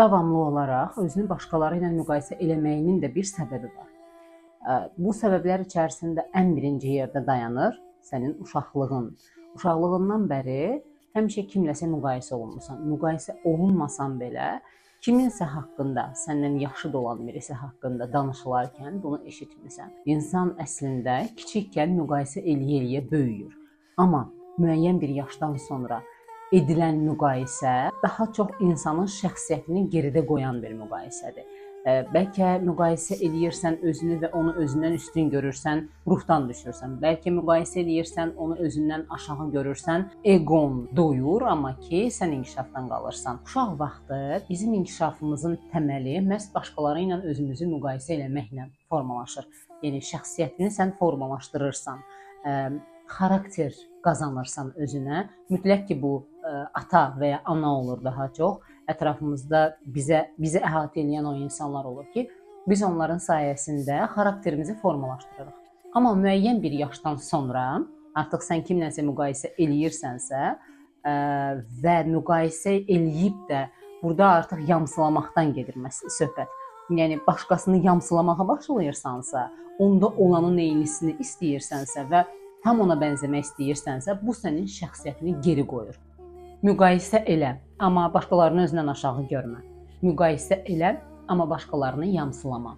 davamlı olaraq özünü başqaları ilə müqayisə eləməyinin də bir səbəbi var. Bu səbəblər içərisində ən birinci yerdə dayanır sənin uşaqlığın. Uşaqlığından bəri həmişə kimləsə müqayisə olunmusan. Müqayisə olunmasan belə kiminsə haqqında, səndən yaxşı da olan birisi haqqında danışılarkən bunu eşitmisən. İnsan əslində kiçikkən müqayisə eləyə-eləyə böyüyür. Amma müəyyən bir yaşdan sonra edilən müqayisə daha çox insanın şəxsiyyətini geridə qoyan bir müqayisədir. Bəlkə müqayisə eləyirsən özünü və onu özündən üstün görürsən, ruhdan düşürsən. Bəlkə müqayisə eləyirsən, onu özündən aşağı görürsən, eqon doyur, amma ki, sən inkişafdan qalırsan. Uşaq vaxtı bizim inkişafımızın təməli məhz başqaları ilə özümüzü müqayisə eləməklə formalaşır. Yəni şəxsiyyətini sən formalaşdırırsan xarakter qazanırsan özünə, mütləq ki, bu ə, ata və ya ana olur daha çox. Ətrafımızda bizə bizi əhatə edən o insanlar olur ki, biz onların sayəsində xarakterimizi formalaşdırırıq. Amma müəyyən bir yaşdan sonra artıq sən kimlənsə müqayisə eləyirsənsə ə, və müqayisə eləyib də burada artıq yamsılamaqdan gedir məsələ söhbət. Yəni başqasını yamsılamağa başlayırsansa, onda olanın eynisini istəyirsənsə və tam ona bənzəmək istəyirsənsə, bu sənin şəxsiyyətini geri qoyur. Müqayisə elə, amma başqalarını özündən aşağı görmə. Müqayisə elə, amma başqalarını yamsılama.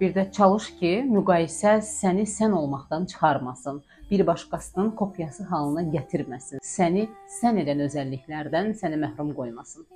Bir də çalış ki, müqayisə səni sən olmaqdan çıxarmasın, bir başqasının kopyası halına gətirməsin. Səni sən edən özəlliklərdən səni məhrum qoymasın.